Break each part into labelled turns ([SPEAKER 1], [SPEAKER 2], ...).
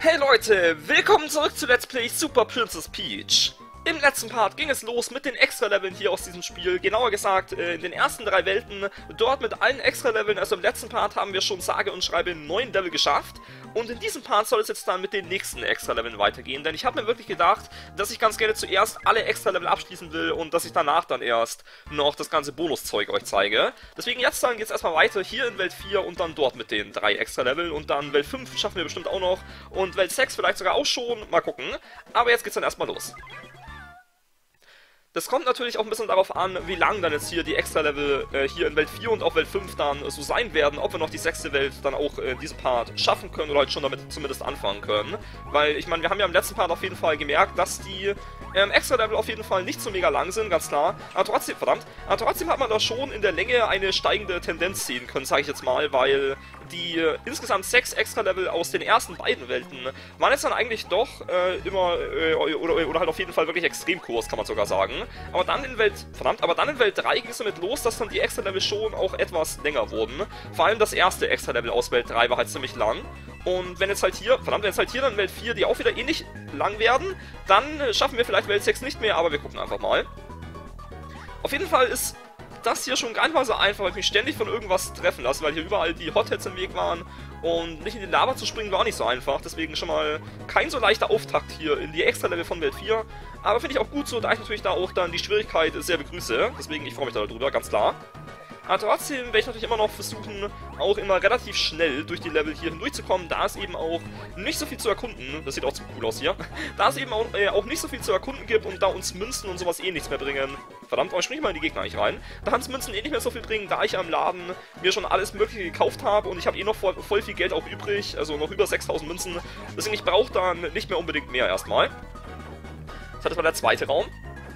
[SPEAKER 1] Hey Leute, willkommen zurück zu Let's Play Super Princess Peach. Im letzten Part ging es los mit den Extra-Leveln hier aus diesem Spiel, genauer gesagt äh, in den ersten drei Welten, dort mit allen Extra-Leveln, also im letzten Part haben wir schon sage und schreibe neun Level geschafft. Und in diesem Part soll es jetzt dann mit den nächsten Extra-Leveln weitergehen, denn ich habe mir wirklich gedacht, dass ich ganz gerne zuerst alle Extra-Level abschließen will und dass ich danach dann erst noch das ganze Bonuszeug euch zeige. Deswegen jetzt dann geht's erstmal weiter hier in Welt 4 und dann dort mit den drei Extra-Leveln. Und dann Welt 5 schaffen wir bestimmt auch noch. Und Welt 6 vielleicht sogar auch schon, mal gucken. Aber jetzt geht's dann erstmal los. Das kommt natürlich auch ein bisschen darauf an, wie lang dann jetzt hier die Extra-Level äh, hier in Welt 4 und auch Welt 5 dann äh, so sein werden, ob wir noch die sechste Welt dann auch äh, in diesem Part schaffen können oder halt schon damit zumindest anfangen können. Weil, ich meine, wir haben ja im letzten Part auf jeden Fall gemerkt, dass die ähm, Extra-Level auf jeden Fall nicht so mega lang sind, ganz klar. Aber trotzdem, verdammt, aber trotzdem hat man da schon in der Länge eine steigende Tendenz sehen können, sage ich jetzt mal, weil die äh, insgesamt sechs Extra-Level aus den ersten beiden Welten waren jetzt dann eigentlich doch äh, immer, äh, oder, oder halt auf jeden Fall wirklich extrem kurz, kann man sogar sagen. Aber dann in Welt, verdammt, aber dann in Welt 3 ging es damit los, dass dann die Extra-Level schon auch etwas länger wurden. Vor allem das erste Extra-Level aus Welt 3 war halt ziemlich lang. Und wenn jetzt halt hier, verdammt, wenn jetzt halt hier dann Welt 4, die auch wieder ähnlich lang werden, dann äh, schaffen wir vielleicht Welt 6 nicht mehr, aber wir gucken einfach mal. Auf jeden Fall ist das hier schon gar nicht mal so einfach, weil ich mich ständig von irgendwas treffen lasse, weil hier überall die Hotheads im Weg waren und nicht in die Lava zu springen war nicht so einfach, deswegen schon mal kein so leichter Auftakt hier in die Extra-Level von Welt 4, aber finde ich auch gut so, da ich natürlich da auch dann die Schwierigkeit sehr begrüße, deswegen ich freue mich darüber, ganz klar. Aber trotzdem werde ich natürlich immer noch versuchen, auch immer relativ schnell durch die Level hier hindurchzukommen, da es eben auch nicht so viel zu erkunden, das sieht auch zu cool aus hier, da es eben auch, äh, auch nicht so viel zu erkunden gibt und da uns Münzen und sowas eh nichts mehr bringen. Verdammt, oh, ich spring mal in die Gegner eigentlich rein. Da uns Münzen eh nicht mehr so viel bringen, da ich am Laden mir schon alles mögliche gekauft habe und ich habe eh noch voll, voll, viel Geld auch übrig, also noch über 6000 Münzen. Deswegen, ich brauche dann nicht mehr unbedingt mehr erstmal. Das war der zweite Raum.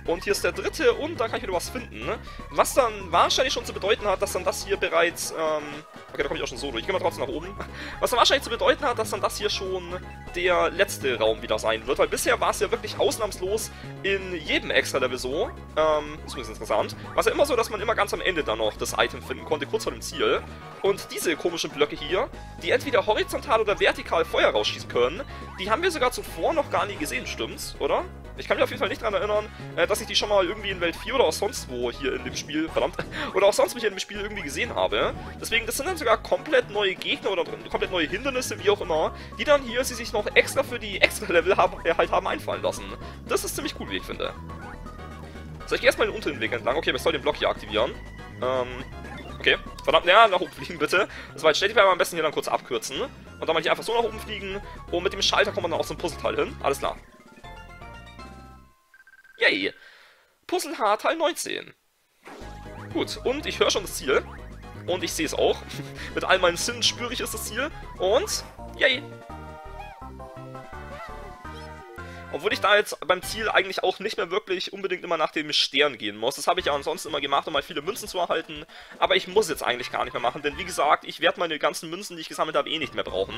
[SPEAKER 1] Und hier ist der dritte und da kann ich wieder was finden. Ne? Was dann wahrscheinlich schon zu bedeuten hat, dass dann das hier bereits... Ähm, okay, da komme ich auch schon so durch. Ich gehe mal trotzdem nach oben. Was dann wahrscheinlich zu bedeuten hat, dass dann das hier schon der letzte Raum wieder sein wird. Weil bisher war es ja wirklich ausnahmslos in jedem Extra-Level so. Ähm, ist übrigens interessant. War es ja immer so, dass man immer ganz am Ende dann noch das Item finden konnte, kurz vor dem Ziel. Und diese komischen Blöcke hier, die entweder horizontal oder vertikal Feuer rausschießen können, die haben wir sogar zuvor noch gar nie gesehen, stimmt's? Oder? Ich kann mich auf jeden Fall nicht daran erinnern, äh, dass ich die schon mal irgendwie in Welt 4 oder auch sonst wo hier in dem Spiel, verdammt, oder auch sonst wo hier in dem Spiel irgendwie gesehen habe. Deswegen, das sind dann sogar komplett neue Gegner oder komplett neue Hindernisse, wie auch immer, die dann hier sie sich noch extra für die Extra-Level haben, äh, halt haben einfallen lassen. Das ist ziemlich cool, wie ich finde. So, ich gehe erstmal den unteren Weg entlang. Okay, aber ich soll den Block hier aktivieren. Ähm, okay. Verdammt, ja, nach oben fliegen bitte. Das war jetzt stetig, am besten hier dann kurz abkürzen. Und dann mal hier einfach so nach oben fliegen. Und mit dem Schalter kommt man dann auch zum Puzzleteil hin. Alles klar. Yay! Puzzle H Teil 19. Gut, und ich höre schon das Ziel. Und ich sehe es auch. Mit all meinen Sinnen spüre ich es das Ziel. Und, yay! Obwohl ich da jetzt beim Ziel eigentlich auch nicht mehr wirklich unbedingt immer nach dem Stern gehen muss. Das habe ich ja ansonsten immer gemacht, um mal viele Münzen zu erhalten. Aber ich muss jetzt eigentlich gar nicht mehr machen, denn wie gesagt, ich werde meine ganzen Münzen, die ich gesammelt habe, eh nicht mehr brauchen.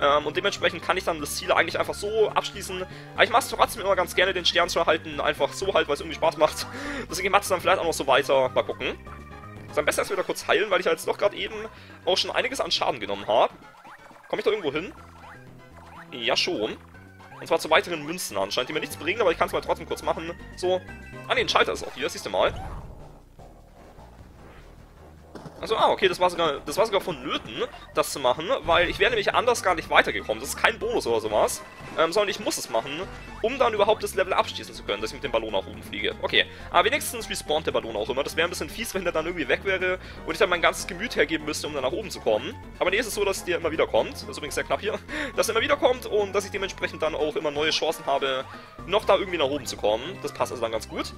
[SPEAKER 1] Ähm, und dementsprechend kann ich dann das Ziel eigentlich einfach so abschließen. Aber ich mache es trotzdem immer ganz gerne, den Stern zu erhalten. Einfach so halt, weil es irgendwie Spaß macht. Deswegen macht es dann vielleicht auch noch so weiter. Mal gucken. Ist am besten erst wieder kurz heilen, weil ich jetzt doch gerade eben auch schon einiges an Schaden genommen habe. Komme ich da irgendwo hin? Ja, schon. Und zwar zu weiteren Münzen anscheinend, die mir nichts bringen, aber ich kann es mal trotzdem kurz machen. So. Ah ne, ein Schalter ist auch hier, siehst du mal. Also, ah, okay, das war sogar, das war sogar vonnöten, das zu machen, weil ich wäre nämlich anders gar nicht weitergekommen. Das ist kein Bonus oder sowas, ähm, sondern ich muss es machen, um dann überhaupt das Level abschließen zu können, dass ich mit dem Ballon nach oben fliege. Okay, aber wenigstens respawnt der Ballon auch immer. Das wäre ein bisschen fies, wenn der dann irgendwie weg wäre und ich dann mein ganzes Gemüt hergeben müsste, um dann nach oben zu kommen. Aber nee, ist es so, dass der immer wieder kommt. Das ist übrigens sehr knapp hier. Dass er immer wieder kommt und dass ich dementsprechend dann auch immer neue Chancen habe, noch da irgendwie nach oben zu kommen. Das passt also dann ganz gut.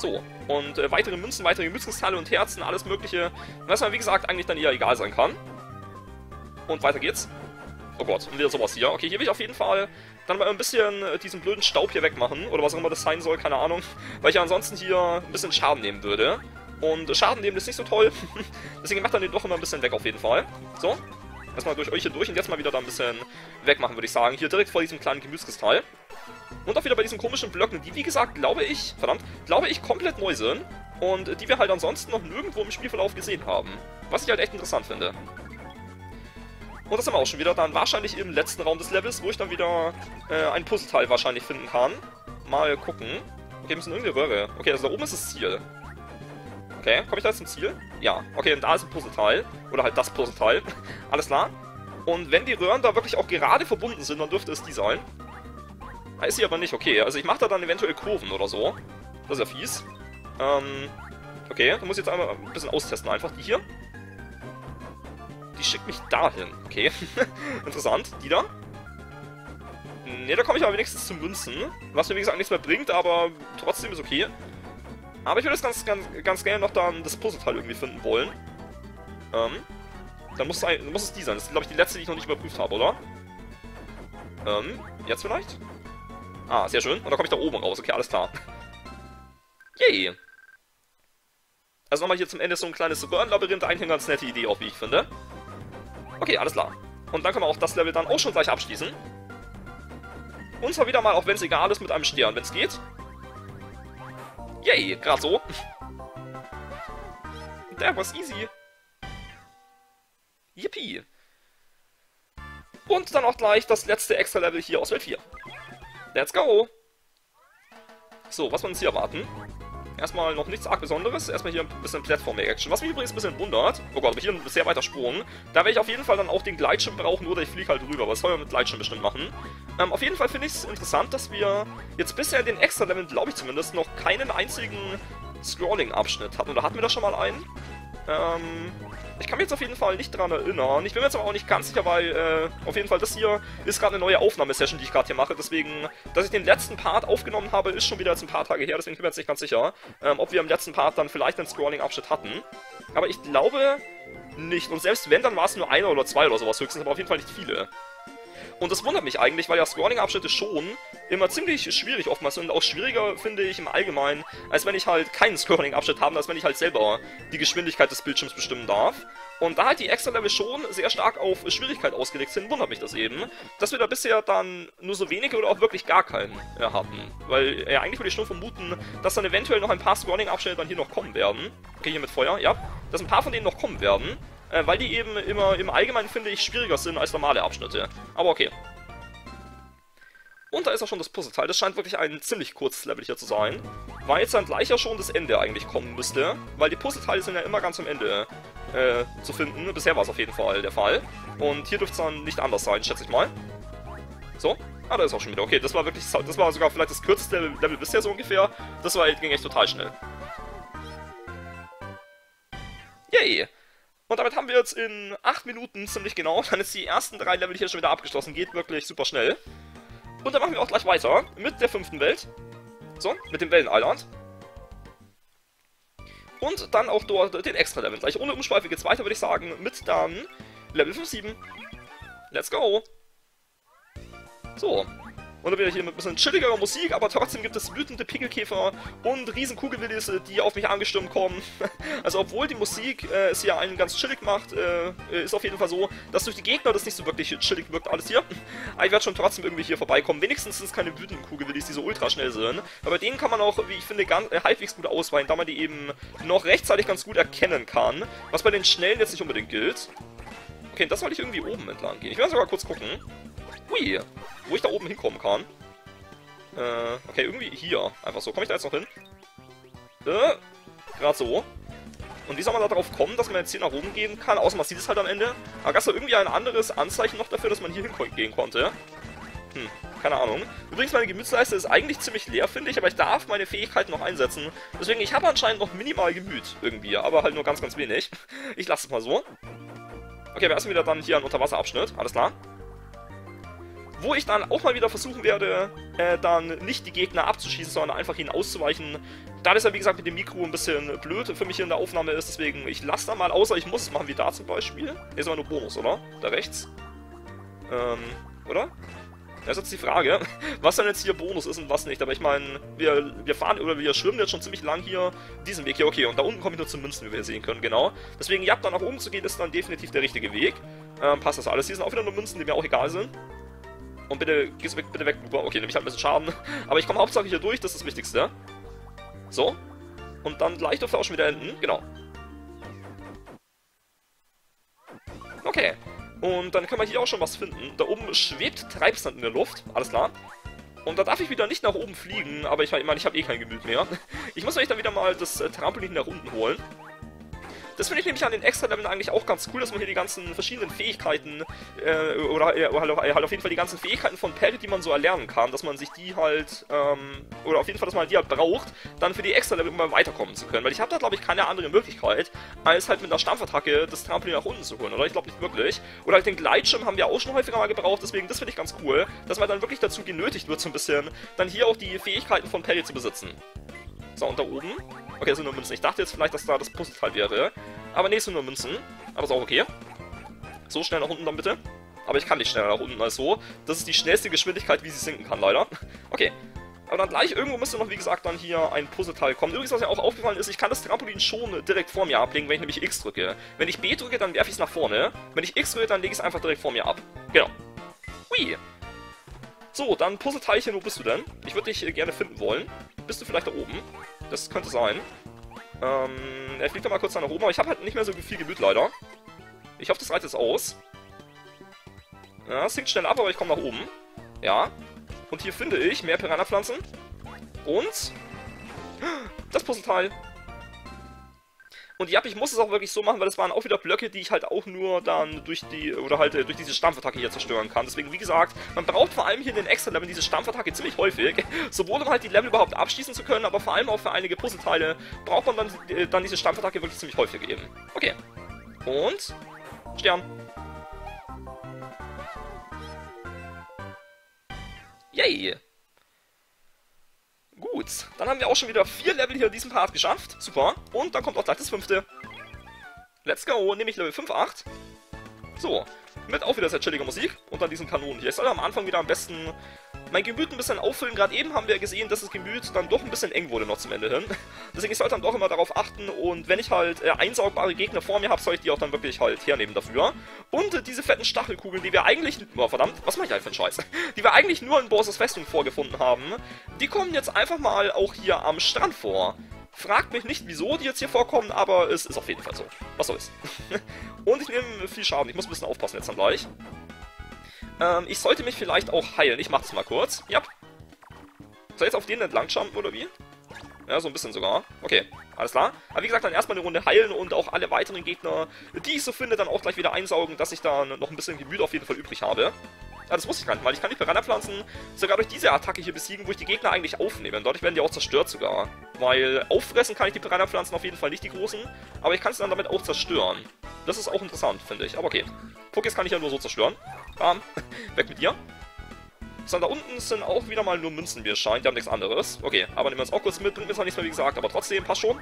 [SPEAKER 1] So, und äh, weitere Münzen, weitere Münzkristalle und Herzen, alles mögliche, was man wie gesagt eigentlich dann eher egal sein kann. Und weiter geht's. Oh Gott, und wieder sowas hier. Okay, hier will ich auf jeden Fall dann mal ein bisschen äh, diesen blöden Staub hier wegmachen, oder was auch immer das sein soll, keine Ahnung, weil ich ja ansonsten hier ein bisschen Schaden nehmen würde. Und Schaden nehmen ist nicht so toll, deswegen macht er den doch immer ein bisschen weg auf jeden Fall. So, erstmal durch euch hier durch und jetzt mal wieder da ein bisschen wegmachen, würde ich sagen. Hier direkt vor diesem kleinen Gemüsekristall. Und auch wieder bei diesen komischen Blöcken, die wie gesagt, glaube ich, verdammt, glaube ich, komplett neu sind. Und die wir halt ansonsten noch nirgendwo im Spielverlauf gesehen haben. Was ich halt echt interessant finde. Und das haben wir auch schon wieder dann wahrscheinlich im letzten Raum des Levels, wo ich dann wieder äh, ein Puzzleteil wahrscheinlich finden kann. Mal gucken. Okay, wir müssen irgendeine Röhre. Okay, also da oben ist das Ziel. Okay, komme ich da jetzt zum Ziel? Ja. Okay, und da ist ein Puzzleteil. Oder halt das Puzzleteil. Alles klar. Und wenn die Röhren da wirklich auch gerade verbunden sind, dann dürfte es die sein. Ah, ist sie aber nicht, okay. Also ich mache da dann eventuell Kurven oder so. Das ist ja fies. Ähm, okay, dann muss ich jetzt einmal ein bisschen austesten einfach. Die hier. Die schickt mich dahin. Okay. Interessant. Die da. Ne, da komme ich aber wenigstens zu Münzen. Was mir wie gesagt nichts mehr bringt, aber trotzdem ist okay. Aber ich würde jetzt ganz, ganz, ganz gerne noch dann das Puzzleteil irgendwie finden wollen. Ähm, dann muss es, muss es die sein. Das ist, glaube ich, die letzte, die ich noch nicht überprüft habe, oder? Ähm, jetzt vielleicht? Ah, sehr schön. Und dann komme ich da oben raus. Okay, alles klar. Yay! Also nochmal hier zum Ende so ein kleines Burn-Labyrinth. Eigentlich eine ganz nette Idee auch, wie ich finde. Okay, alles klar. Und dann können wir auch das Level dann auch schon gleich abschließen. Und zwar wieder mal, auch wenn es egal ist, mit einem Stern, wenn es geht. Yay, gerade so. That was easy. Yippie. Und dann auch gleich das letzte Extra-Level hier aus Welt 4. Let's go! So, was wir uns hier erwarten? Erstmal noch nichts arg Besonderes. Erstmal hier ein bisschen Plattforming-Action. Was mich übrigens ein bisschen wundert, oh Gott, aber hier ein sehr weiter Sprung. Da werde ich auf jeden Fall dann auch den Gleitschirm brauchen oder ich fliege halt rüber. Was soll man mit Gleitschirm bestimmt machen? Ähm, auf jeden Fall finde ich es interessant, dass wir jetzt bisher in den Extra-Leveln, glaube ich zumindest, noch keinen einzigen Scrolling-Abschnitt hatten. Oder hatten wir da schon mal einen? Ähm, ich kann mich jetzt auf jeden Fall nicht dran erinnern. Ich bin mir jetzt aber auch nicht ganz sicher, weil äh, auf jeden Fall das hier ist gerade eine neue Aufnahmesession, die ich gerade hier mache. Deswegen, dass ich den letzten Part aufgenommen habe, ist schon wieder jetzt ein paar Tage her. Deswegen bin ich mir jetzt nicht ganz sicher, ähm, ob wir im letzten Part dann vielleicht einen Scrolling-Abschnitt hatten. Aber ich glaube nicht. Und selbst wenn, dann war es nur einer oder zwei oder sowas höchstens, aber auf jeden Fall nicht viele. Und das wundert mich eigentlich, weil ja Scrolling-Abschnitte schon immer ziemlich schwierig oftmals sind auch schwieriger, finde ich, im Allgemeinen, als wenn ich halt keinen Scrolling-Abschnitt habe, als wenn ich halt selber die Geschwindigkeit des Bildschirms bestimmen darf. Und da halt die Extra-Level schon sehr stark auf Schwierigkeit ausgelegt sind, wundert mich das eben, dass wir da bisher dann nur so wenige oder auch wirklich gar keinen äh, hatten. Weil äh, eigentlich würde ich schon vermuten, dass dann eventuell noch ein paar Scrolling-Abschnitte dann hier noch kommen werden. Okay, hier mit Feuer, ja. Dass ein paar von denen noch kommen werden äh, weil die eben immer im Allgemeinen, finde ich, schwieriger sind als normale Abschnitte. Aber okay. Und da ist auch schon das Puzzleteil. Das scheint wirklich ein ziemlich kurzes Level hier zu sein. Weil jetzt dann gleich ja schon das Ende eigentlich kommen müsste. Weil die Puzzleteile sind ja immer ganz am Ende äh, zu finden. Bisher war es auf jeden Fall der Fall. Und hier dürfte es dann nicht anders sein, schätze ich mal. So. Ah, da ist auch schon wieder. Okay, das war wirklich, das war sogar vielleicht das kürzeste Level, bisher so ungefähr. Das war, ging echt total schnell. Yay! Und damit haben wir jetzt in 8 Minuten ziemlich genau, dann ist die ersten drei Level hier schon wieder abgeschlossen. Geht wirklich super schnell. Und dann machen wir auch gleich weiter mit der fünften Welt. So, mit dem Wellen-Island. Und dann auch dort den Extra-Level. Gleich ohne Umschweife geht's weiter, würde ich sagen, mit dann Level 5-7. Let's go! So, und dann wieder hier mit ein bisschen chilligerer Musik, aber trotzdem gibt es wütende Pickelkäfer und riesen Kugelwillis, die auf mich angestürmt kommen. also obwohl die Musik äh, es hier einen ganz chillig macht, äh, ist auf jeden Fall so, dass durch die Gegner das nicht so wirklich chillig wirkt alles hier. Aber ich werde schon trotzdem irgendwie hier vorbeikommen. Wenigstens sind es keine wütenden Kugelwillis, die so ultra schnell sind. Aber denen kann man auch, wie ich finde, ganz, äh, halbwegs gut ausweichen, da man die eben noch rechtzeitig ganz gut erkennen kann. Was bei den Schnellen jetzt nicht unbedingt gilt. Okay, das wollte ich irgendwie oben entlang gehen. Ich werde sogar kurz gucken. Hui, wo ich da oben hinkommen kann. Äh, okay, irgendwie hier. Einfach so. Komme ich da jetzt noch hin? Äh, gerade so. Und wie soll man da drauf kommen, dass man jetzt hier nach oben gehen kann? Außer man sieht es halt am Ende. Aber gab es da irgendwie ein anderes Anzeichen noch dafür, dass man hier hingehen konnte? Hm, keine Ahnung. Übrigens, meine Gemütsleiste ist eigentlich ziemlich leer, finde ich, aber ich darf meine Fähigkeiten noch einsetzen. Deswegen, ich habe anscheinend noch minimal Gemüt irgendwie, aber halt nur ganz, ganz wenig. Ich lasse es mal so. Okay, wir erstmal wieder dann hier einen Unterwasserabschnitt, alles klar wo ich dann auch mal wieder versuchen werde, äh, dann nicht die Gegner abzuschießen, sondern einfach ihnen auszuweichen. Da das ja wie gesagt mit dem Mikro ein bisschen blöd für mich in der Aufnahme ist, deswegen ich lasse da mal, außer ich muss machen wie da zum Beispiel. Hier ist aber nur Bonus, oder? Da rechts. Ähm, oder? Das ist jetzt die Frage, was dann jetzt hier Bonus ist und was nicht. Aber ich meine, wir, wir fahren oder wir schwimmen jetzt schon ziemlich lang hier diesen Weg hier. Okay, und da unten komme ich nur zu Münzen, wie wir sehen können, genau. Deswegen, ja, da nach oben zu gehen, ist dann definitiv der richtige Weg. Ähm, passt das alles. Hier sind auch wieder nur Münzen, die mir auch egal sind. Und bitte, gehst weg, bitte weg. Okay, nehme ich halt ein bisschen Schaden. Aber ich komme hauptsächlich hier durch, das ist das Wichtigste. So. Und dann gleich dürfte auch schon wieder enden. Genau. Okay. Und dann können wir hier auch schon was finden. Da oben schwebt Treibsand in der Luft. Alles klar. Und da darf ich wieder nicht nach oben fliegen, aber ich meine, ich habe eh kein Gemüt mehr. Ich muss euch dann wieder mal das äh, Trampolin nach unten holen. Das finde ich nämlich an den Extra-Leveln eigentlich auch ganz cool, dass man hier die ganzen verschiedenen Fähigkeiten, äh, oder äh, halt, halt, auf jeden Fall die ganzen Fähigkeiten von Perry, die man so erlernen kann, dass man sich die halt, ähm, oder auf jeden Fall, dass man die halt braucht, dann für die Extra-Level immer weiterkommen zu können. Weil ich habe da, glaube ich, keine andere Möglichkeit, als halt mit einer Stampfattacke das Trampolin nach unten zu holen, oder? Ich glaube nicht wirklich. Oder halt den Gleitschirm haben wir auch schon häufiger mal gebraucht, deswegen das finde ich ganz cool, dass man dann wirklich dazu genötigt wird, so ein bisschen, dann hier auch die Fähigkeiten von Perry zu besitzen. So, und da oben Okay, das sind nur Münzen. Ich dachte jetzt vielleicht, dass da das Puzzleteil wäre. Aber nee, es sind nur Münzen. Aber ist auch okay. So, schnell nach unten dann bitte. Aber ich kann nicht schneller nach unten als so. Das ist die schnellste Geschwindigkeit, wie sie sinken kann, leider. Okay. Aber dann gleich irgendwo müsste noch, wie gesagt, dann hier ein Puzzleteil kommen. Übrigens, was mir auch aufgefallen ist, ich kann das Trampolin schon direkt vor mir ablegen, wenn ich nämlich X drücke. Wenn ich B drücke, dann werfe ich es nach vorne. Wenn ich X drücke, dann lege ich es einfach direkt vor mir ab. Genau. Hui. So, dann Puzzleteilchen, wo bist du denn? Ich würde dich äh, gerne finden wollen. Bist du vielleicht da oben? Das könnte sein. Ähm, er fliegt da mal kurz nach oben, aber ich habe halt nicht mehr so viel Gemüt, leider. Ich hoffe, das reicht jetzt aus. Ja, es sinkt schnell ab, aber ich komme nach oben. Ja. Und hier finde ich mehr Piranha-Pflanzen. Und... Das Puzzleteil. Und ja, ich muss es auch wirklich so machen, weil das waren auch wieder Blöcke, die ich halt auch nur dann durch die, oder halt äh, durch diese Stampfattacke hier zerstören kann. Deswegen, wie gesagt, man braucht vor allem hier in den Extra-Leveln diese Stampfattacke ziemlich häufig. Sowohl um halt die Level überhaupt abschließen zu können, aber vor allem auch für einige Puzzleteile braucht man dann, äh, dann diese Stampfattacke wirklich ziemlich häufig eben. Okay. Und... Stern. Yay! Gut, dann haben wir auch schon wieder vier Level hier in diesem Part geschafft. Super. Und dann kommt auch gleich das fünfte. Let's go, nehme ich Level 5, 8. So, mit auch wieder sehr chilliger Musik und dann diesen Kanonen hier. Ich soll am Anfang wieder am besten mein Gemüt ein bisschen auffüllen. Gerade eben haben wir gesehen, dass das Gemüt dann doch ein bisschen eng wurde noch zum Ende hin. Deswegen, ich sollte dann doch immer darauf achten und wenn ich halt äh, einsaugbare Gegner vor mir habe, soll ich die auch dann wirklich halt hernehmen dafür. Und äh, diese fetten Stachelkugeln, die wir eigentlich... Oh, verdammt, was mache ich halt für einen Scheiß? Die wir eigentlich nur in Bosses Festung vorgefunden haben, die kommen jetzt einfach mal auch hier am Strand vor. Fragt mich nicht, wieso die jetzt hier vorkommen, aber es ist auf jeden Fall so. Was soll's. und ich nehme viel Schaden. Ich muss ein bisschen aufpassen jetzt dann gleich. Ähm, ich sollte mich vielleicht auch heilen. Ich mach's mal kurz. Ja. Soll jetzt auf den entlang jumpen, oder wie? Ja, so ein bisschen sogar. Okay, alles klar. Aber wie gesagt, dann erstmal eine Runde heilen und auch alle weiteren Gegner, die ich so finde, dann auch gleich wieder einsaugen, dass ich dann noch ein bisschen Gemüt auf jeden Fall übrig habe. Ja, das wusste ich gar nicht, weil ich kann die Piranha-Pflanzen sogar durch diese Attacke hier besiegen, wo ich die Gegner eigentlich aufnehme. Dadurch werden die auch zerstört sogar. Weil auffressen kann ich die Piranha-Pflanzen auf jeden Fall nicht, die großen. Aber ich kann sie dann damit auch zerstören. Das ist auch interessant, finde ich. Aber okay. Pokés kann ich ja nur so zerstören. Bam. Weg mit dir. So, da unten sind auch wieder mal nur Münzen, wie es scheint. Die haben nichts anderes. Okay, aber nehmen wir uns auch kurz mit. Bringt mir zwar nichts mehr, wie gesagt, aber trotzdem, passt schon.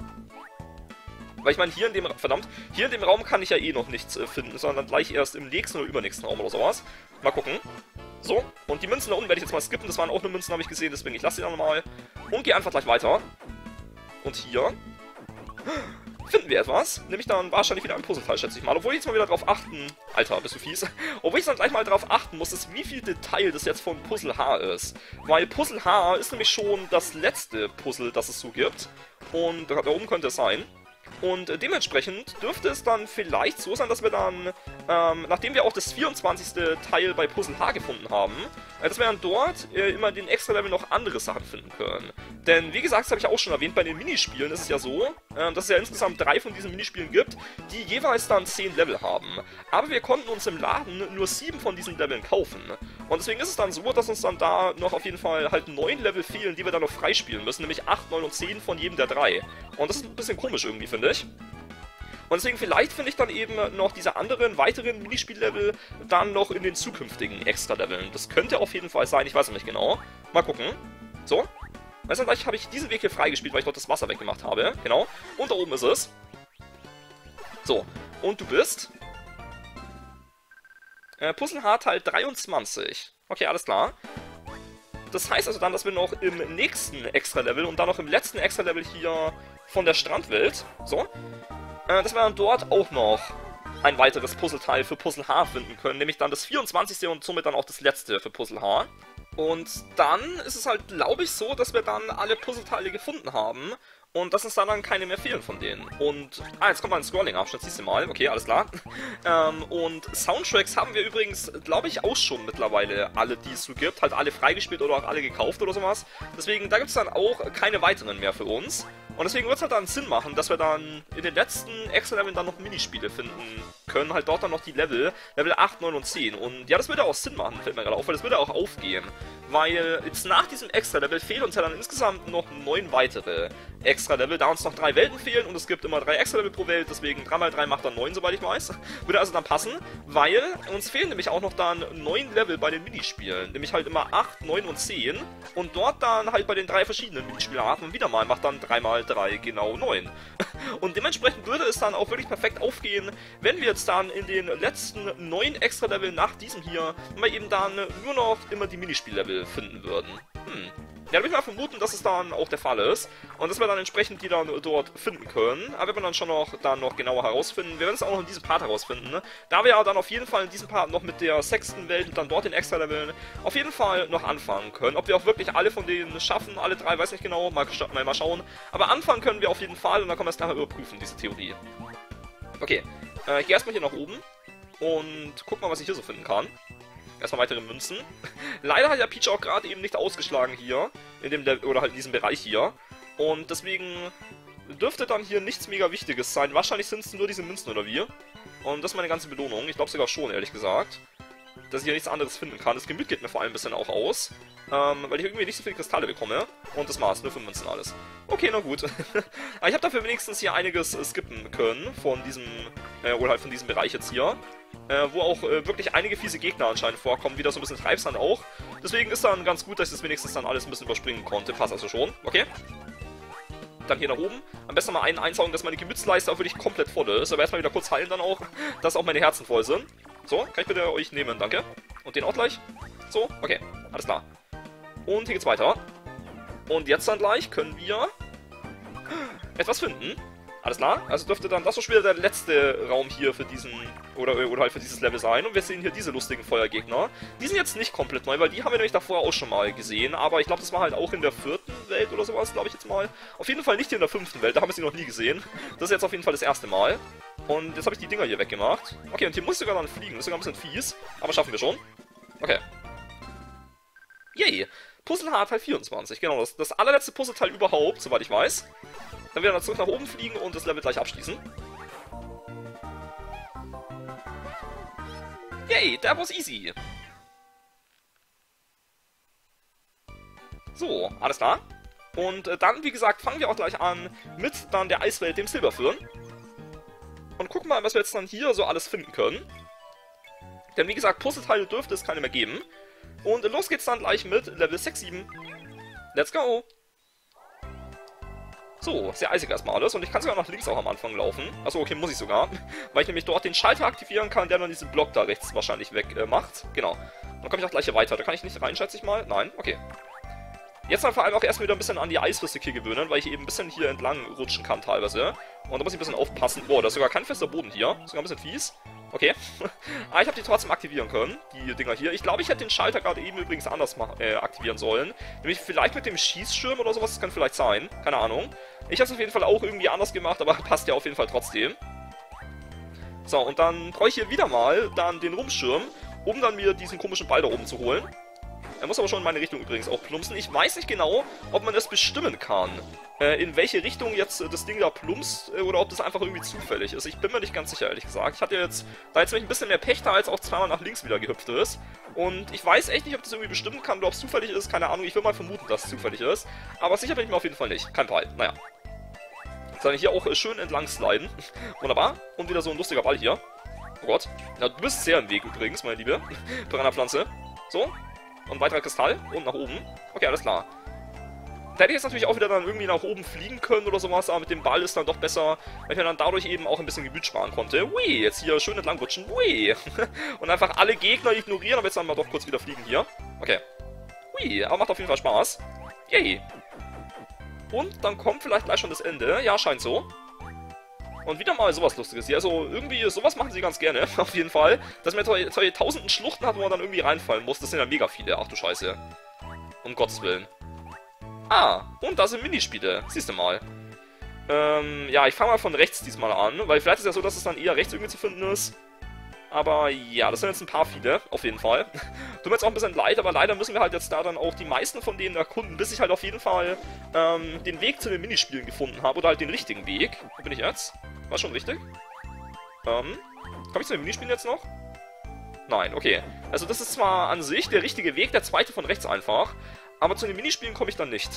[SPEAKER 1] Weil ich meine, hier in dem, verdammt, hier in dem Raum kann ich ja eh noch nichts äh, finden, sondern gleich erst im nächsten oder übernächsten Raum oder sowas. Mal gucken. So, und die Münzen da unten werde ich jetzt mal skippen, das waren auch nur Münzen, habe ich gesehen, deswegen ich lasse die dann mal. Und gehe einfach gleich weiter. Und hier finden wir etwas, nämlich dann wahrscheinlich wieder ein Puzzleteil, schätze ich mal. Obwohl ich jetzt mal wieder drauf achten... Alter, bist du fies? Obwohl ich dann gleich mal drauf achten muss, ist, wie viel Detail das jetzt von Puzzle H ist. Weil Puzzle H ist nämlich schon das letzte Puzzle, das es so gibt. Und da oben könnte es sein. Und dementsprechend dürfte es dann vielleicht so sein, dass wir dann, ähm, nachdem wir auch das 24. Teil bei Puzzle H gefunden haben, äh, dass wir dann dort äh, immer den Extra-Level noch andere Sachen finden können. Denn wie gesagt, das habe ich auch schon erwähnt, bei den Minispielen ist es ja so, äh, dass es ja insgesamt drei von diesen Minispielen gibt, die jeweils dann 10 Level haben. Aber wir konnten uns im Laden nur 7 von diesen Leveln kaufen. Und deswegen ist es dann so, dass uns dann da noch auf jeden Fall halt 9 Level fehlen, die wir dann noch freispielen müssen, nämlich 8, 9 und 10 von jedem der drei. Und das ist ein bisschen komisch irgendwie, finde ich. Und deswegen vielleicht finde ich dann eben noch diese anderen, weiteren Minispiellevel dann noch in den zukünftigen Extra-Leveln. Das könnte auf jeden Fall sein, ich weiß noch nicht genau. Mal gucken. So. Weißt du, gleich habe ich diesen Weg hier freigespielt, weil ich dort das Wasser weggemacht habe. Genau. Und da oben ist es. So. Und du bist... Äh, Puzzle H Teil 23. Okay, alles klar. Das heißt also dann, dass wir noch im nächsten Extra-Level und dann noch im letzten Extra-Level hier von der Strandwelt, so, äh, dass wir dann dort auch noch ein weiteres Puzzleteil für Puzzle H finden können, nämlich dann das 24. und somit dann auch das letzte für Puzzle H. Und dann ist es halt, glaube ich, so, dass wir dann alle Puzzleteile gefunden haben und dass uns dann, dann keine mehr fehlen von denen. Und, ah, jetzt kommt mal ein Scrolling-Abschnitt, siehst du mal, okay, alles klar. ähm, und Soundtracks haben wir übrigens, glaube ich, auch schon mittlerweile alle, die es so gibt, halt alle freigespielt oder auch alle gekauft oder sowas. Deswegen, da gibt es dann auch keine weiteren mehr für uns. Und deswegen wird es halt dann Sinn machen, dass wir dann in den letzten Extra-Leveln dann noch Minispiele finden können. Halt dort dann noch die Level, Level 8, 9 und 10. Und ja, das würde auch Sinn machen, fällt mir gerade auf, weil das würde auch aufgehen. Weil jetzt nach diesem Extra-Level fehlen uns ja dann insgesamt noch neun weitere Extra-Level, da uns noch drei Welten fehlen und es gibt immer drei Extra-Level pro Welt, deswegen 3x3 macht dann 9, soweit ich weiß. Würde also dann passen, weil uns fehlen nämlich auch noch dann neun Level bei den Minispielen, nämlich halt immer 8, 9 und 10 und dort dann halt bei den drei verschiedenen Minispielarten wieder mal macht dann 3x3 genau 9. Und dementsprechend würde es dann auch wirklich perfekt aufgehen, wenn wir jetzt dann in den letzten neun Extra-Level nach diesem hier mal eben dann nur noch immer die Minispiel-Level finden würden. Hm. Ja, da würde ich mal vermuten, dass es dann auch der Fall ist. Und dass wir dann entsprechend die dann dort finden können. Aber wir werden dann schon noch dann noch genauer herausfinden. Wir werden es auch noch in diesem Part herausfinden. Ne? Da wir ja dann auf jeden Fall in diesem Part noch mit der sechsten Welt und dann dort den Extra-Leveln auf jeden Fall noch anfangen können. Ob wir auch wirklich alle von denen schaffen, alle drei, weiß nicht genau, mal, mal, mal schauen. Aber anfangen können wir auf jeden Fall und dann können wir es nachher überprüfen, diese Theorie. Okay, äh, ich gehe erstmal hier nach oben und guck mal, was ich hier so finden kann. Erstmal weitere Münzen. Leider hat ja Peach auch gerade eben nicht ausgeschlagen hier. In dem Le oder halt in diesem Bereich hier. Und deswegen dürfte dann hier nichts mega Wichtiges sein. Wahrscheinlich sind es nur diese Münzen oder wie. Und das ist meine ganze Belohnung. Ich glaube sogar schon, ehrlich gesagt. Dass ich hier nichts anderes finden kann. Das Gemüt geht mir vor allem ein bisschen auch aus. Ähm, weil ich irgendwie nicht so viele Kristalle bekomme. Und das war's, nur 5 Münzen alles. Okay, na gut. Aber ich habe dafür wenigstens hier einiges skippen können von diesem, äh, oder halt von diesem Bereich jetzt hier äh, wo auch äh, wirklich einige fiese Gegner anscheinend vorkommen, wieder so ein bisschen Treibsand auch. Deswegen ist dann ganz gut, dass ich das wenigstens dann alles ein bisschen überspringen konnte. Passt also schon. Okay. Dann hier nach oben. Am besten mal einen einsaugen, dass meine Gemütsleiste auch wirklich komplett voll ist. Aber erstmal wieder kurz heilen dann auch, dass auch meine Herzen voll sind. So, kann ich bitte euch nehmen, danke. Und den auch gleich. So, okay, alles klar. Und hier geht's weiter. Und jetzt dann gleich können wir etwas finden. Alles klar? Also dürfte dann das schon wieder der letzte Raum hier für diesen, oder, oder halt für dieses Level sein. Und wir sehen hier diese lustigen Feuergegner. Die sind jetzt nicht komplett neu, weil die haben wir nämlich davor auch schon mal gesehen. Aber ich glaube, das war halt auch in der vierten Welt oder sowas, glaube ich jetzt mal. Auf jeden Fall nicht hier in der fünften Welt, da haben wir sie noch nie gesehen. Das ist jetzt auf jeden Fall das erste Mal. Und jetzt habe ich die Dinger hier weggemacht. Okay, und hier muss sogar dann fliegen. Das ist sogar ein bisschen fies. Aber schaffen wir schon. Okay. Yay! Puzzle Teil 24, genau, das, das allerletzte Puzzleteil überhaupt, soweit ich weiß. Dann wieder zurück nach oben fliegen und das Level gleich abschließen. Yay, that was easy. So, alles klar. Und äh, dann, wie gesagt, fangen wir auch gleich an mit dann der Eiswelt, dem Silberfirn. Und gucken mal, was wir jetzt dann hier so alles finden können. Denn wie gesagt, Puzzleteile dürfte es keine mehr geben. Und los geht's dann gleich mit Level 6, 7. Let's go! So, sehr eisig erstmal alles und ich kann sogar nach links auch am Anfang laufen. Achso, okay, muss ich sogar. Weil ich nämlich dort den Schalter aktivieren kann, der dann diesen Block da rechts wahrscheinlich weg äh. Genau. Dann komme ich auch gleich hier weiter. Da kann ich nicht rein, schätze ich mal. Nein, okay. Jetzt dann vor allem auch erstmal wieder ein bisschen an die Eisphysik hier gewöhnen, weil ich eben ein bisschen hier entlang rutschen kann teilweise. Und da muss ich ein bisschen aufpassen. Boah, da ist sogar kein fester Boden hier. Sogar ein bisschen fies. Okay. Aber ich habe die trotzdem aktivieren können, die Dinger hier. Ich glaube, ich hätte den Schalter gerade eben übrigens anders äh, aktivieren sollen. Nämlich vielleicht mit dem Schießschirm oder sowas, das kann vielleicht sein. Keine Ahnung. Ich habe es auf jeden Fall auch irgendwie anders gemacht, aber passt ja auf jeden Fall trotzdem. So, und dann brauche ich hier wieder mal dann den Rumschirm, um dann mir diesen komischen Ball da oben zu holen. Er muss aber schon in meine Richtung übrigens auch plumpsen. Ich weiß nicht genau, ob man das bestimmen kann, äh, in welche Richtung jetzt äh, das Ding da plumpst, äh, oder ob das einfach irgendwie zufällig ist. Ich bin mir nicht ganz sicher, ehrlich gesagt. Ich hatte jetzt, da jetzt ein bisschen mehr Pech da, als auch zweimal nach links wieder gehüpft ist. Und ich weiß echt nicht, ob das irgendwie bestimmen kann, oder ob es zufällig ist, keine Ahnung. Ich will mal vermuten, dass es zufällig ist. Aber sicher bin ich mir auf jeden Fall nicht. Kein Fall. Naja. Sondern hier auch äh, schön entlang sliden. Wunderbar. Und wieder so ein lustiger Ball hier. Oh Gott. Ja, du bist sehr im Weg übrigens, meine liebe Piranha-Pflanze. So, und weiterer Kristall. Und nach oben. Okay, alles klar. Da hätte ich jetzt natürlich auch wieder dann irgendwie nach oben fliegen können oder sowas, aber mit dem Ball ist dann doch besser, weil ich mir dann dadurch eben auch ein bisschen Gebiet sparen konnte. Ui, jetzt hier schön entlang rutschen. Ui. Und einfach alle Gegner ignorieren, aber jetzt dann mal doch kurz wieder fliegen hier. Okay. Ui, aber macht auf jeden Fall Spaß. Yay. Und dann kommt vielleicht gleich schon das Ende. Ja, scheint so. Und wieder mal sowas Lustiges hier. Also irgendwie, sowas machen sie ganz gerne, auf jeden Fall. Dass man solche tausenden Schluchten hat, wo man dann irgendwie reinfallen muss. Das sind ja mega viele. Ach du Scheiße. Um Gottes Willen. Ah, und da sind Minispiele. Siehst du mal. Ähm, ja, ich fange mal von rechts diesmal an, weil vielleicht ist ja so, dass es dann eher rechts irgendwie zu finden ist. Aber ja, das sind jetzt ein paar viele, auf jeden Fall. Tut mir jetzt auch ein bisschen leid, aber leider müssen wir halt jetzt da dann auch die meisten von denen erkunden, bis ich halt auf jeden Fall ähm, den Weg zu den Minispielen gefunden habe, oder halt den richtigen Weg. Wo bin ich jetzt? War schon richtig? Ähm, komme ich zu den Minispielen jetzt noch? Nein, okay. Also das ist zwar an sich der richtige Weg, der zweite von rechts einfach, aber zu den Minispielen komme ich dann nicht.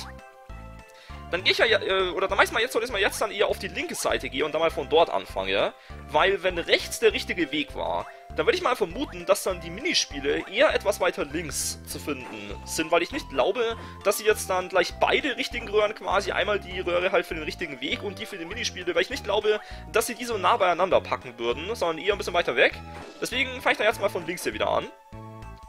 [SPEAKER 1] Dann gehe ich ja, äh, oder dann weiß man jetzt so, dass man jetzt dann eher auf die linke Seite gehe und dann mal von dort anfange. Weil wenn rechts der richtige Weg war, dann würde ich mal vermuten, dass dann die Minispiele eher etwas weiter links zu finden sind, weil ich nicht glaube, dass sie jetzt dann gleich beide richtigen Röhren quasi, einmal die Röhre halt für den richtigen Weg und die für die Minispiele, weil ich nicht glaube, dass sie die so nah beieinander packen würden, sondern eher ein bisschen weiter weg. Deswegen fange ich dann jetzt mal von links hier wieder an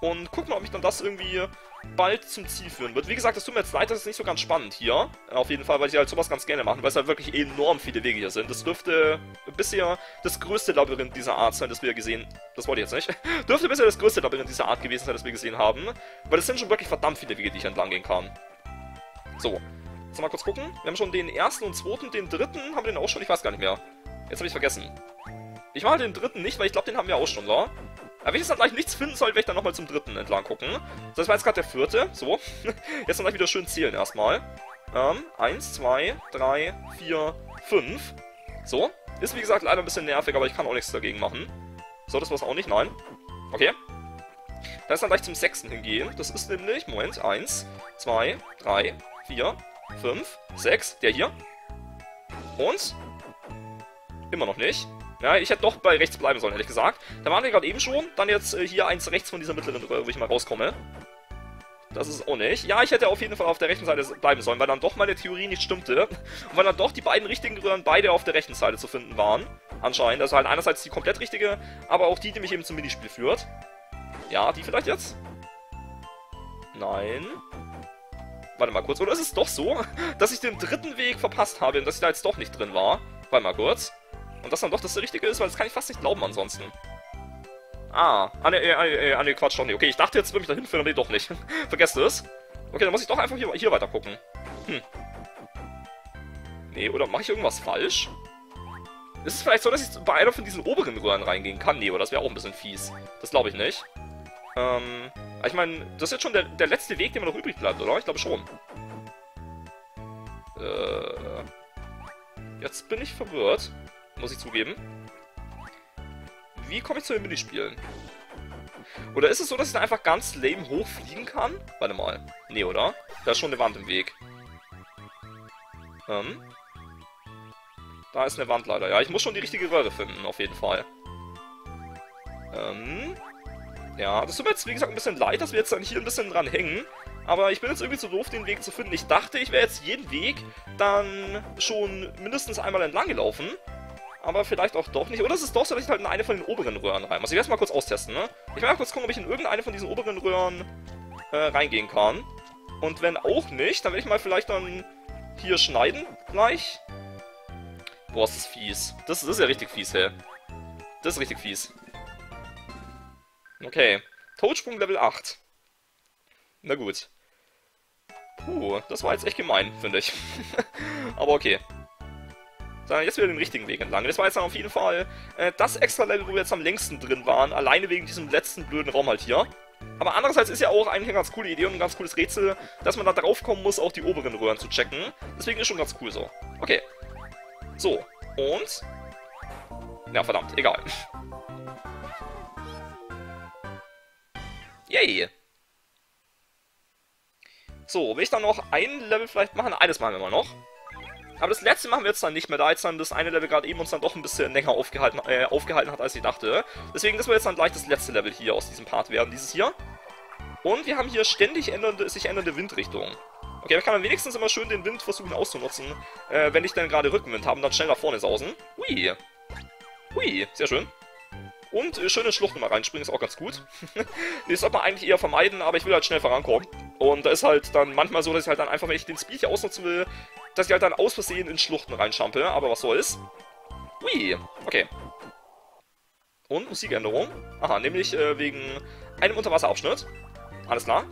[SPEAKER 1] und guck mal, ob mich dann das irgendwie bald zum Ziel führen wird. Wie gesagt, es tut mir jetzt leid, das ist nicht so ganz spannend hier. Auf jeden Fall, weil ich halt sowas ganz gerne mache, weil es halt wirklich enorm viele Wege hier sind. Das dürfte bisher das größte Labyrinth dieser Art sein, das wir gesehen... Das wollte ich jetzt nicht. dürfte bisher das größte Labyrinth dieser Art gewesen sein, das wir gesehen haben. Weil es sind schon wirklich verdammt viele Wege, die ich entlang gehen kann. So. Jetzt mal kurz gucken. Wir haben schon den ersten und zweiten, den dritten haben wir den auch schon, ich weiß gar nicht mehr. Jetzt habe ich vergessen. Ich mache den dritten nicht, weil ich glaube, den haben wir auch schon, wa? Aber wenn ich jetzt dann gleich nichts finden soll, werde ich dann nochmal zum dritten entlang gucken. Das war jetzt gerade der vierte. So. Jetzt dann gleich wieder schön zählen erstmal. Ähm, eins, zwei, drei, vier, fünf. So. Ist wie gesagt leider ein bisschen nervig, aber ich kann auch nichts dagegen machen. So, das war's auch nicht, nein. Okay. Dann ist dann gleich zum sechsten hingehen. Das ist nämlich, Moment, eins, zwei, drei, vier, fünf, sechs. Der hier. Und? Immer noch nicht. Ja, ich hätte doch bei rechts bleiben sollen, ehrlich gesagt. Da waren wir gerade eben schon. Dann jetzt äh, hier eins rechts von dieser mittleren Röhre, wo ich mal rauskomme. Das ist auch nicht. Ja, ich hätte auf jeden Fall auf der rechten Seite bleiben sollen, weil dann doch meine Theorie nicht stimmte. Und weil dann doch die beiden richtigen Röhren beide auf der rechten Seite zu finden waren. Anscheinend. Also halt einerseits die komplett richtige, aber auch die, die mich eben zum Minispiel führt. Ja, die vielleicht jetzt? Nein. Warte mal kurz. Oder ist es doch so, dass ich den dritten Weg verpasst habe und dass ich da jetzt doch nicht drin war? Warte mal kurz. Und das dann doch das Richtige ist, weil das kann ich fast nicht glauben ansonsten. Ah, ah ne, äh, ah, ne, Quatsch, doch nicht. Okay, ich dachte jetzt würde mich da hinführen, nee, doch nicht. Vergesst es. Okay, dann muss ich doch einfach hier, hier weiter gucken. Hm. Nee, oder mache ich irgendwas falsch? Ist es vielleicht so, dass ich bei einer von diesen oberen Röhren reingehen kann? Nee, oder das wäre auch ein bisschen fies. Das glaube ich nicht. Ähm, ich meine, das ist jetzt schon der, der letzte Weg, der mir noch übrig bleibt, oder? Ich glaube schon. Äh, jetzt bin ich verwirrt muss ich zugeben. Wie komme ich zu den Minispielen? Oder ist es so, dass ich da einfach ganz lame hochfliegen kann? Warte mal. Nee, oder? Da ist schon eine Wand im Weg. Ähm. Da ist eine Wand leider. Ja, ich muss schon die richtige Röhre finden, auf jeden Fall. Ähm. Ja, das tut mir jetzt, wie gesagt, ein bisschen leid, dass wir jetzt dann hier ein bisschen dran hängen. Aber ich bin jetzt irgendwie zu doof, den Weg zu finden. Ich dachte, ich wäre jetzt jeden Weg dann schon mindestens einmal entlang gelaufen aber vielleicht auch doch nicht. Oder es ist doch so, dass ich halt in eine von den oberen Röhren rein muss. Ich werde es mal kurz austesten, ne? Ich werde mal kurz gucken, ob ich in irgendeine von diesen oberen Röhren äh, reingehen kann. Und wenn auch nicht, dann werde ich mal vielleicht dann hier schneiden gleich. Boah, ist das fies. Das, das ist ja richtig fies, hä? Das ist richtig fies. Okay. Toadsprung Level 8. Na gut. Puh, das war jetzt echt gemein, finde ich. Aber okay sondern jetzt wieder den richtigen Weg entlang. Das war jetzt auf jeden Fall äh, das extra Level, wo wir jetzt am längsten drin waren, alleine wegen diesem letzten blöden Raum halt hier. Aber andererseits ist ja auch eigentlich eine ganz coole Idee und ein ganz cooles Rätsel, dass man da drauf kommen muss, auch die oberen Röhren zu checken. Deswegen ist schon ganz cool so. Okay. So, und... Ja, verdammt, egal. Yay! So, will ich dann noch ein Level vielleicht machen? Eines machen wir mal noch. Aber das letzte machen wir jetzt dann nicht mehr, da jetzt dann das eine Level gerade eben uns dann doch ein bisschen länger aufgehalten, äh, aufgehalten hat, als ich dachte. Deswegen, das wird jetzt dann gleich das letzte Level hier aus diesem Part werden, dieses hier. Und wir haben hier ständig ändernde, sich ändernde Windrichtungen. Okay, da kann man wenigstens immer schön den Wind versuchen auszunutzen, äh, wenn ich dann gerade Rückenwind habe und dann schnell nach vorne sausen. Hui. Hui, sehr schön. Und äh, schöne Schluchten mal reinspringen ist auch ganz gut. das sollte man eigentlich eher vermeiden, aber ich will halt schnell vorankommen. Und da ist halt dann manchmal so, dass ich halt dann einfach, wenn ich den Speed hier ausnutzen will, dass ich halt dann aus Versehen in Schluchten reinschampe, aber was soll's. Hui, okay. Und Musikänderung. Aha, nämlich äh, wegen einem Unterwasserabschnitt. Alles klar.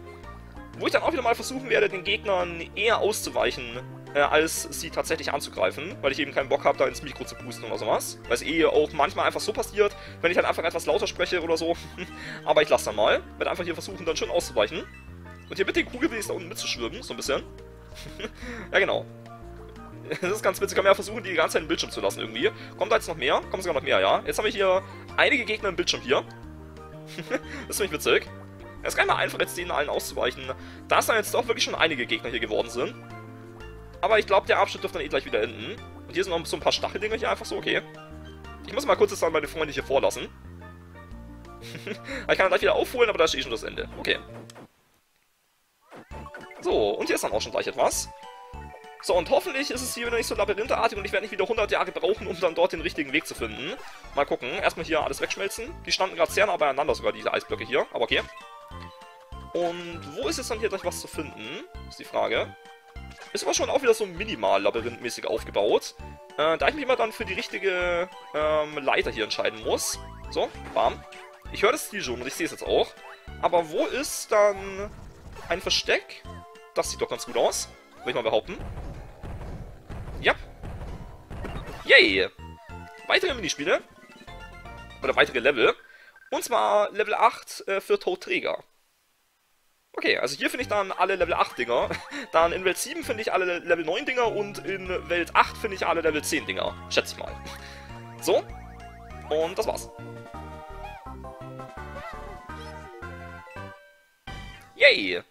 [SPEAKER 1] Wo ich dann auch wieder mal versuchen werde, den Gegnern eher auszuweichen, äh, als sie tatsächlich anzugreifen, weil ich eben keinen Bock habe, da ins Mikro zu pusten oder sowas. Weil es eh auch manchmal einfach so passiert, wenn ich dann einfach etwas lauter spreche oder so. Aber ich lasse dann mal. Werde einfach hier versuchen, dann schön auszuweichen. Und hier mit den Kugelwesen da unten mitzuschwirben, so ein bisschen. ja, genau. Das ist ganz witzig. Kann man ja versuchen, die ganze Zeit im Bildschirm zu lassen irgendwie. Kommt da jetzt noch mehr? Kommen sogar noch mehr, ja. Jetzt haben wir hier einige Gegner im Bildschirm hier. das ist nämlich witzig. Es ist gar nicht mal einfach, jetzt denen allen auszuweichen. Da es dann jetzt doch wirklich schon einige Gegner hier geworden sind. Aber ich glaube, der Abschnitt dürfte dann eh gleich wieder enden. Und hier sind noch so ein paar Stacheldinger hier einfach so, okay. Ich muss mal kurz jetzt dann meine Freunde hier vorlassen. ich kann gleich wieder aufholen, aber da ist eh schon das Ende. Okay. So, und hier ist dann auch schon gleich etwas. So, und hoffentlich ist es hier wieder nicht so labyrinthartig und ich werde nicht wieder 100 Jahre brauchen, um dann dort den richtigen Weg zu finden. Mal gucken. Erstmal hier alles wegschmelzen. Die standen gerade sehr nah beieinander sogar, diese Eisblöcke hier. Aber okay. Und wo ist jetzt dann hier gleich was zu finden? Ist die Frage. Ist aber schon auch wieder so minimal labyrinthmäßig aufgebaut. Äh, da ich mich immer dann für die richtige ähm, Leiter hier entscheiden muss. So, bam. Ich höre das Ziel schon und ich sehe es jetzt auch. Aber wo ist dann ein Versteck? Das sieht doch ganz gut aus. Würde ich mal behaupten. Ja. Yay! Weitere Minispiele. Oder weitere Level. Und zwar Level 8 äh, für Todträger. Okay, also hier finde ich dann alle Level 8 Dinger. Dann in Welt 7 finde ich alle Level 9 Dinger und in Welt 8 finde ich alle Level 10 Dinger. Schätze ich mal. So. Und das war's. Yay!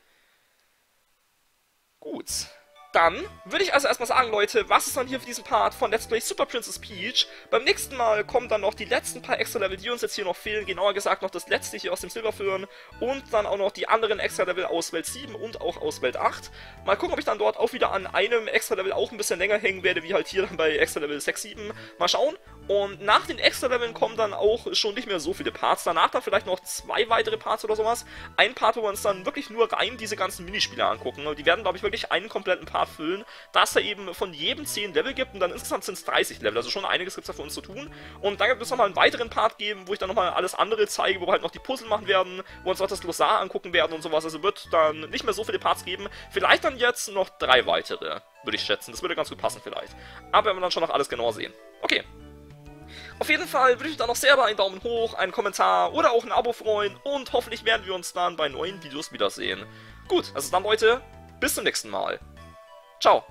[SPEAKER 1] Gut dann würde ich also erstmal sagen, Leute, was ist dann hier für diesen Part von Let's Play Super Princess Peach? Beim nächsten Mal kommen dann noch die letzten paar extra Level, die uns jetzt hier noch fehlen, genauer gesagt noch das letzte hier aus dem Silberführen und dann auch noch die anderen extra Level aus Welt 7 und auch aus Welt 8. Mal gucken, ob ich dann dort auch wieder an einem extra Level auch ein bisschen länger hängen werde, wie halt hier dann bei extra Level 6, 7. Mal schauen. Und nach den Extra-Leveln kommen dann auch schon nicht mehr so viele Parts. Danach dann vielleicht noch zwei weitere Parts oder sowas. Ein Part, wo wir uns dann wirklich nur rein diese ganzen Minispiele angucken. Die werden, glaube ich, wirklich einen kompletten Part füllen, da es da eben von jedem 10 Level gibt und dann insgesamt sind es 30 Level. Also schon einiges gibt es da für uns zu tun. Und dann wird es nochmal einen weiteren Part geben, wo ich dann nochmal alles andere zeige, wo wir halt noch die Puzzle machen werden, wo wir uns auch das Glossar angucken werden und sowas. Also wird dann nicht mehr so viele Parts geben. Vielleicht dann jetzt noch drei weitere, würde ich schätzen. Das würde ganz gut passen vielleicht. Aber werden wir dann schon noch alles genauer sehen. Okay, auf jeden Fall würde ich dann noch selber einen Daumen hoch, einen Kommentar oder auch ein Abo freuen und hoffentlich werden wir uns dann bei neuen Videos wiedersehen. Gut, also dann Leute, bis zum nächsten Mal. Ciao.